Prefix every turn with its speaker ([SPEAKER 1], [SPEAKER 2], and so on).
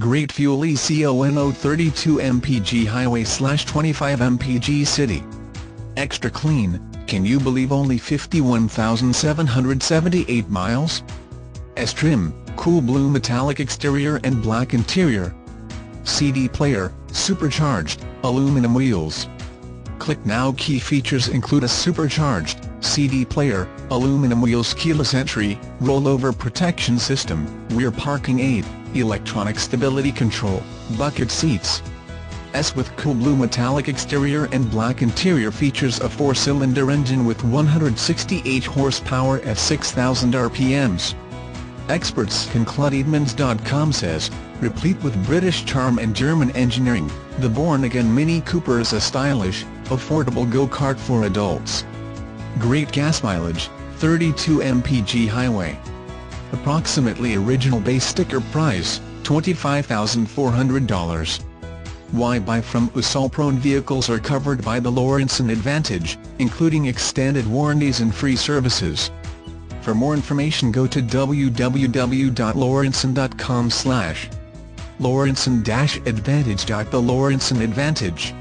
[SPEAKER 1] Great Fuel ECONO 32 mpg highway slash 25 mpg city. Extra clean, can you believe only 51,778 miles? S trim, cool blue metallic exterior and black interior. CD player, supercharged, aluminum wheels. Click now key features include a supercharged, CD player, aluminum wheels keyless entry, rollover protection system, rear parking aid, electronic stability control, bucket seats. S with cool blue metallic exterior and black interior features a four-cylinder engine with 168 horsepower at 6,000 RPMs. Experts conclude says, replete with British charm and German engineering, the born-again Mini Cooper is a stylish, affordable go-kart for adults. Great gas mileage, 32 mpg highway. Approximately original base sticker price, $25,400. Why buy from USAL vehicles are covered by the Lorensen Advantage, including extended warranties and free services. For more information go to www.lorensen.com slash Lorensen-Advantage. The Lorensen Advantage